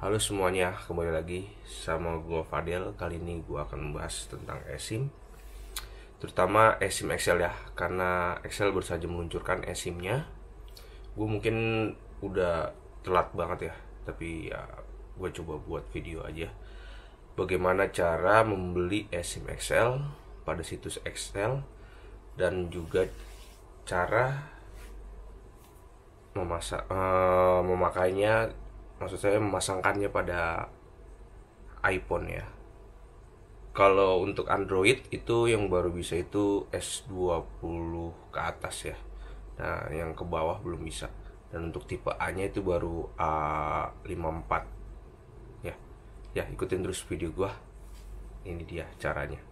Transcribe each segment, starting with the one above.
Halo semuanya, kembali lagi sama gue Fadel. Kali ini gue akan membahas tentang eSIM, terutama eSIM Excel ya, karena Excel baru saja meluncurkan eSIM-nya. Gue mungkin udah telat banget ya, tapi ya gue coba buat video aja. Bagaimana cara membeli eSIM Excel pada situs Excel dan juga cara memasak eh, memakainya maksud saya memasangkannya pada iPhone ya. Kalau untuk Android itu yang baru bisa itu S20 ke atas ya. Nah yang ke bawah belum bisa. Dan untuk tipe A nya itu baru A54 ya ya ikutin terus video gua. Ini dia caranya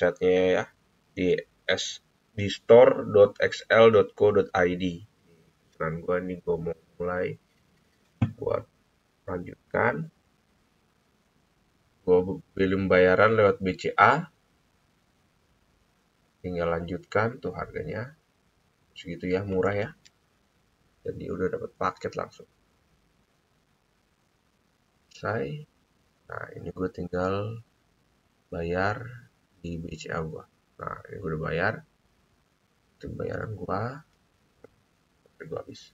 websitenya ya di s di store.xl.co.id dan gue nih gue mau mulai buat lanjutkan. Gue beli pembayaran lewat BCA tinggal lanjutkan tuh harganya. Segitu ya murah ya. Jadi udah dapat paket langsung. Selesai. Nah, ini gue tinggal bayar di BCA gue. Nah, ini gue udah bayar. Itu bayaran. Sampai gue habis.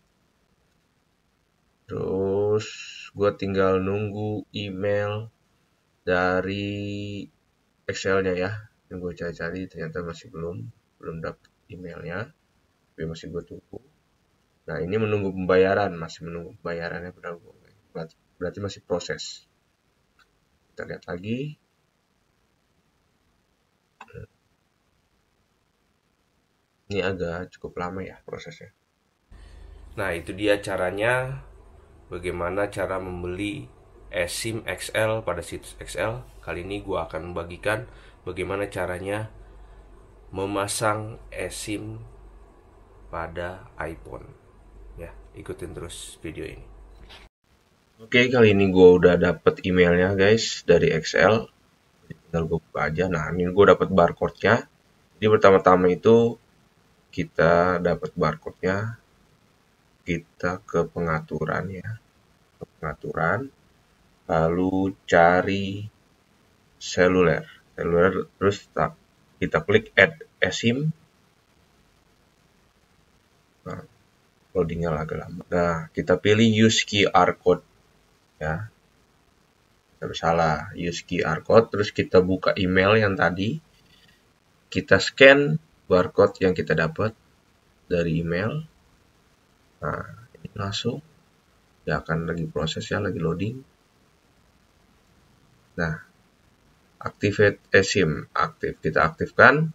Terus, gue tinggal nunggu email dari Excel-nya ya. Yang gue cari-cari ternyata masih belum. Belum dapet emailnya. Tapi masih gue tunggu. Nah, ini menunggu pembayaran. Masih menunggu pembayarannya. Berarti, berarti masih proses kita lihat lagi ini agak cukup lama ya prosesnya nah itu dia caranya bagaimana cara membeli eSIM XL pada situs XL kali ini gue akan membagikan bagaimana caranya memasang eSIM pada iPhone ya ikutin terus video ini Oke, kali ini gue udah dapet emailnya guys dari Excel. Tinggal gue buka aja. Nah, ini gue dapet barcode-nya. Jadi pertama-tama itu kita dapat barcode-nya. Kita ke pengaturan ya. Ke pengaturan. Lalu cari seluler. Seluler terus kita klik add eSIM. Nah, loadingnya agak lama. Nah, kita pilih use QR code ya terus salah use QR code terus kita buka email yang tadi kita scan barcode yang kita dapat dari email. Nah ini langsung. Ya akan lagi proses ya lagi loading. Nah activate eSIM aktif. Kita aktifkan.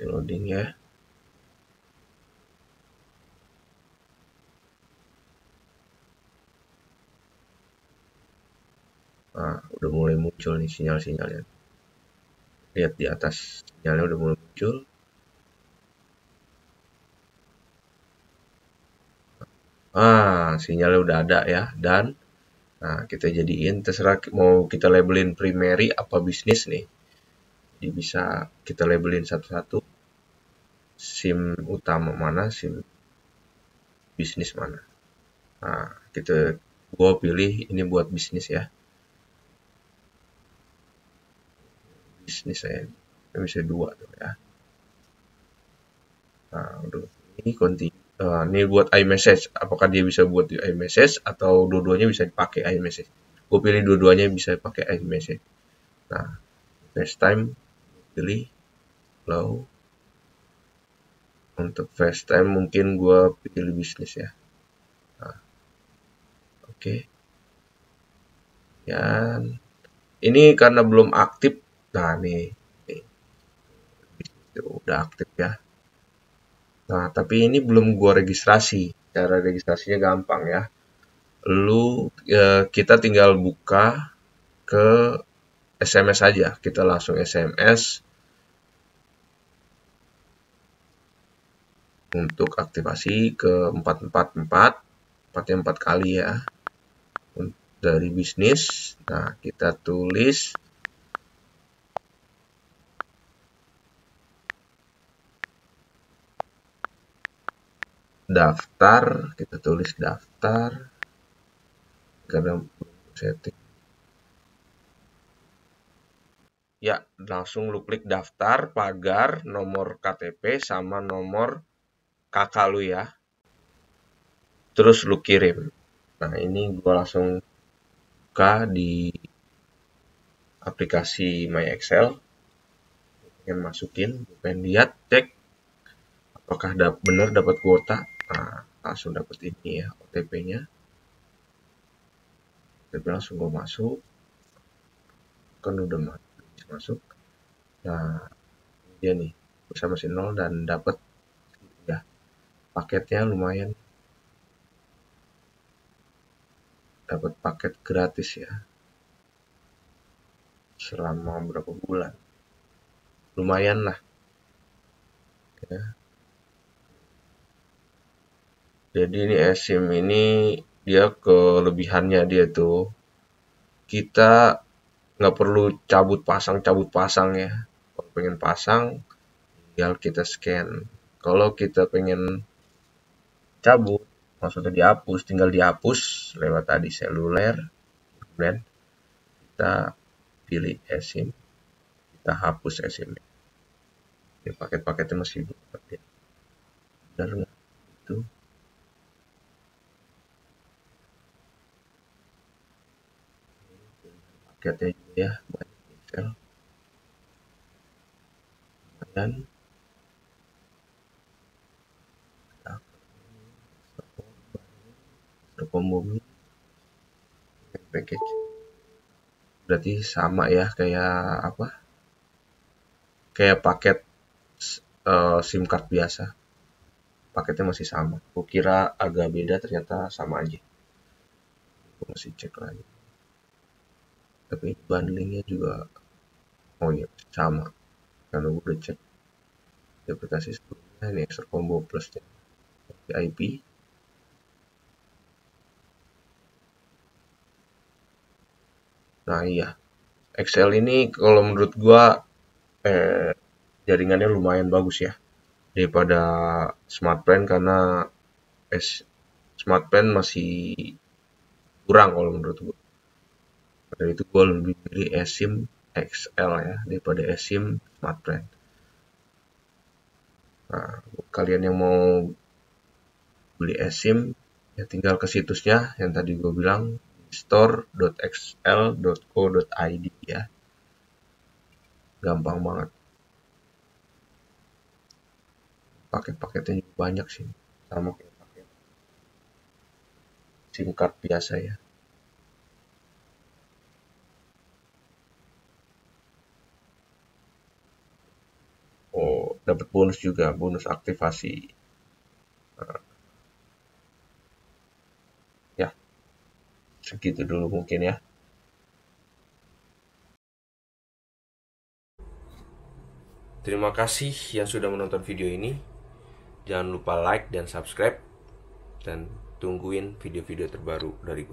Loading ya Nah, udah mulai muncul nih sinyal-sinyalnya. Lihat di atas sinyalnya udah mulai muncul. Ah, sinyalnya udah ada ya dan nah kita jadiin terserah mau kita labelin primary apa bisnis nih. Jadi bisa kita labelin satu-satu SIM utama mana, SIM bisnis mana. Nah, kita gua pilih ini buat bisnis ya. Bisnis saya bisa dua tuh ya. Nah udah ini konti uh, ini buat iMessage. Apakah dia bisa buat di iMessage atau dua-duanya bisa dipakai iMessage? Gue pilih dua-duanya bisa pakai iMessage. Nah FaceTime pilih low. Untuk FaceTime mungkin gue pilih bisnis ya. Nah, oke. Okay. dan ini karena belum aktif nah nih, nih. udah aktif ya. Nah tapi ini belum gua registrasi. Cara registrasinya gampang ya. Lu ya, kita tinggal buka ke SMS aja. Kita langsung SMS untuk aktivasi ke 444 4 4 kali ya. Dari bisnis. Nah kita tulis daftar kita tulis daftar. Karena setting. Ya langsung lu klik daftar pagar nomor KTP sama nomor kakak lu ya. Terus lu kirim. Nah ini gua langsung buka di aplikasi My Excel pengen masukin pengen lihat cek apakah da benar dapat kuota nah langsung dapat ini ya OTP-nya OTP langsung gue masuk. Kan udah masuk. Nah dia nih bisa masih nol dan dapat ya paketnya lumayan. Dapat paket gratis ya selama berapa bulan. Lumayan lah. Ya jadi ini eSIM ini dia kelebihannya dia tuh kita nggak perlu cabut pasang cabut pasang ya. Kalau pengen pasang tinggal kita scan. Kalau kita pengen cabut maksudnya dihapus tinggal dihapus lewat tadi seluler kemudian kita pilih eSIM kita hapus eSIM ini paket-paketnya masih belum benar nggak? Itu juga ya banyak pixel dan combo package berarti sama ya kayak apa? Kayak paket uh, SIM card biasa. Paketnya masih sama. Aku kira agak beda ternyata sama aja. Aku masih cek lagi tapi bundlingnya juga oh iya sama. Karena gue udah cek aplikasi sebelumnya ini extra combo plusnya VIP nah iya. Excel ini kalau menurut gua eh, jaringannya lumayan bagus ya daripada smart plan karena eh, smart plan masih kurang kalau menurut gua dari itu gue lebih pilih eSIM XL ya daripada eSIM Smart. Nah, kalian yang mau beli eSIM ya tinggal ke situsnya yang tadi gue bilang store.xl.co.id ya. Gampang banget. Paket-paketnya banyak sih. Sama kayak paket SIM card biasa ya. Dapat bonus juga bonus aktivasi nah, ya segitu dulu mungkin ya Terima kasih yang sudah menonton video ini. Jangan lupa like dan subscribe dan tungguin video-video terbaru dari gue.